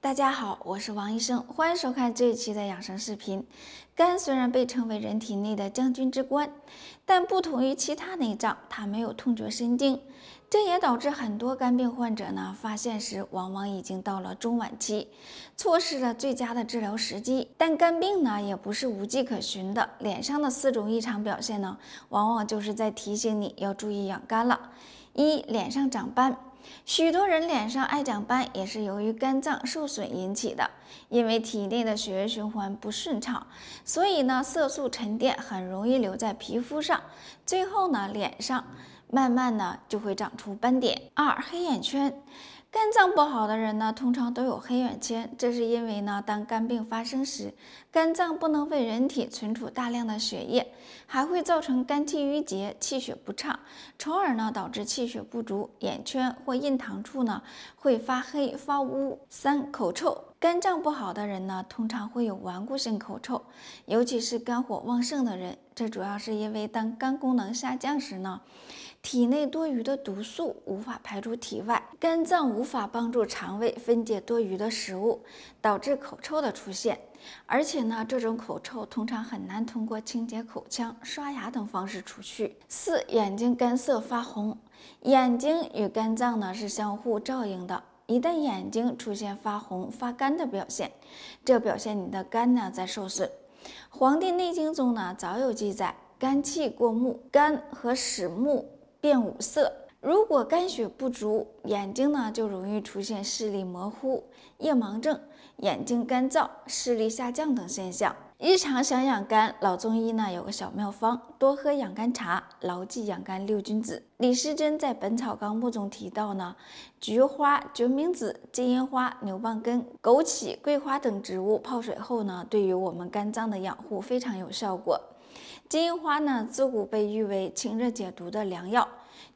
大家好，我是王医生，欢迎收看这一期的养生视频。肝虽然被称为人体内的将军之官，但不同于其他内脏，它没有痛觉神经，这也导致很多肝病患者呢发现时往往已经到了中晚期，错失了最佳的治疗时机。但肝病呢也不是无迹可寻的，脸上的四种异常表现呢，往往就是在提醒你要注意养肝了。一、脸上长斑。许多人脸上爱长斑，也是由于肝脏受损引起的。因为体内的血液循环不顺畅，所以呢，色素沉淀很容易留在皮肤上，最后呢，脸上慢慢呢就会长出斑点。二、黑眼圈。肝脏不好的人呢，通常都有黑眼圈，这是因为呢，当肝病发生时，肝脏不能为人体存储大量的血液，还会造成肝气郁结、气血不畅，从而呢导致气血不足，眼圈或印堂处呢会发黑发乌。三、口臭。肝脏不好的人呢，通常会有顽固性口臭，尤其是肝火旺盛的人。这主要是因为当肝功能下降时呢，体内多余的毒素无法排出体外，肝脏无法帮助肠胃分解多余的食物，导致口臭的出现。而且呢，这种口臭通常很难通过清洁口腔、刷牙等方式除去。四、眼睛干涩发红，眼睛与肝脏呢是相互照应的。一旦眼睛出现发红、发干的表现，这表现你的肝呢在受损。《黄帝内经》中呢早有记载，肝气过目，肝和使目变五色。如果肝血不足，眼睛呢就容易出现视力模糊、夜盲症、眼睛干燥、视力下降等现象。日常想养肝，老中医呢有个小妙方，多喝养肝茶，牢记养肝六君子。李时珍在《本草纲目》中提到呢，菊花、决明子、金银花、牛蒡根、枸杞、桂花等植物泡水后呢，对于我们肝脏的养护非常有效果。金银花呢，自古被誉为清热解毒的良药；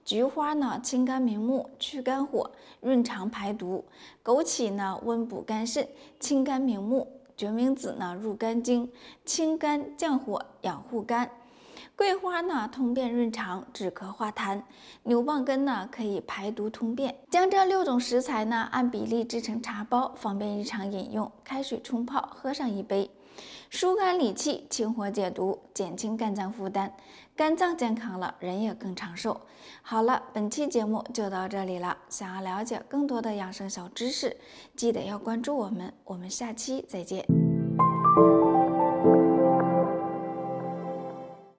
菊花呢，清肝明目、去肝火、润肠排毒；枸杞呢，温补肝肾、清肝明目。决明子呢，入肝经，清肝降火，养护肝；桂花呢，通便润肠，止咳化痰；牛蒡根呢，可以排毒通便。将这六种食材呢，按比例制成茶包，方便日常饮用。开水冲泡，喝上一杯，疏肝理气，清火解毒，减轻肝脏负担。肝脏健康了，人也更长寿。好了，本期节目就到这里了。想要了解更多的养生小知识，记得要关注我们。我们下期再见。